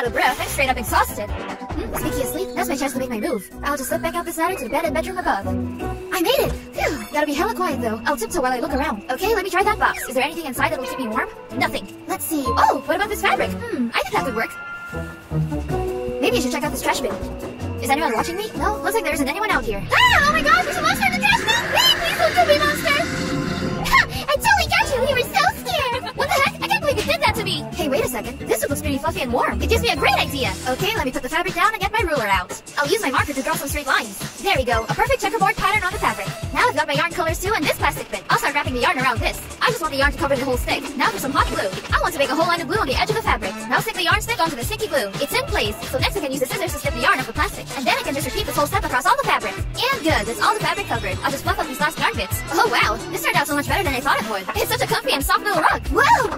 out of breath. I'm straight up exhausted. Hmm, Sneaky asleep? That's my chance to make my move. I'll just slip back up this ladder to the bed and bedroom above. I made it! Phew, gotta be hella quiet though. I'll tiptoe while I look around. Okay, let me try that box. Is there anything inside that'll keep me warm? Nothing. Let's see. Oh, what about this fabric? Hmm, I think that could work. Maybe I should check out this trash bin. Is anyone watching me? No, looks like there isn't anyone out here. Ah! Oh my gosh, there's a monster in the trash Hey, wait a second. This looks pretty fluffy and warm. It gives me a great idea! Okay, let me put the fabric down and get my ruler out. I'll use my marker to draw some straight lines. There we go, a perfect checkerboard pattern on the fabric. Now I've got my yarn colors too and this plastic bin. I'll start wrapping the yarn around this. I just want the yarn to cover the whole stick. Now for some hot glue. I want to make a whole line of glue on the edge of the fabric. Now stick the yarn stick onto the sticky glue. It's in place, so next I can use the scissors to snip the yarn off the plastic. And then I can just repeat this whole step across all the fabric. And good, that's all the fabric covered. I'll just fluff up these last yarn bits. Oh wow, this turned out so much better than I thought it would. It's such a comfy and soft little rug. Whoa!